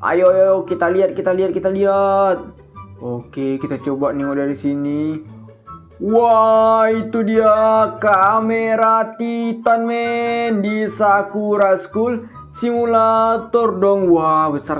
Ayo, ayo, kita lihat, kita lihat, kita lihat. Oke, kita coba nengok dari sini. Wah, itu dia kamera Titan men di Sakura School Simulator dong. Wah, besar